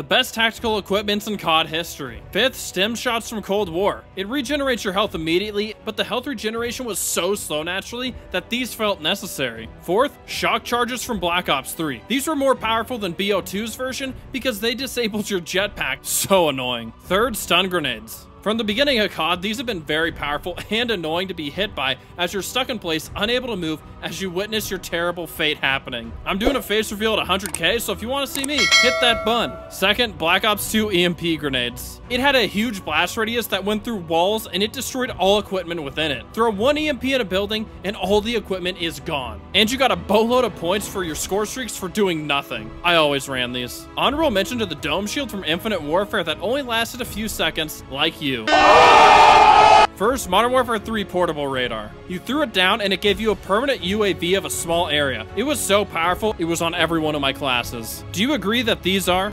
the best tactical equipments in COD history. Fifth, stim shots from Cold War. It regenerates your health immediately, but the health regeneration was so slow naturally that these felt necessary. Fourth, shock charges from Black Ops 3. These were more powerful than BO2's version because they disabled your jetpack. So annoying. Third, stun grenades. From the beginning of COD, these have been very powerful and annoying to be hit by as you're stuck in place, unable to move as you witness your terrible fate happening. I'm doing a face reveal at 100k, so if you want to see me, hit that button. Second, Black Ops 2 EMP grenades. It had a huge blast radius that went through walls and it destroyed all equipment within it. Throw one EMP in a building and all the equipment is gone. And you got a boatload of points for your score streaks for doing nothing. I always ran these. Honorable mention to the dome shield from Infinite Warfare that only lasted a few seconds, like you you. First, Modern Warfare 3 portable radar. You threw it down and it gave you a permanent UAV of a small area. It was so powerful, it was on every one of my classes. Do you agree that these are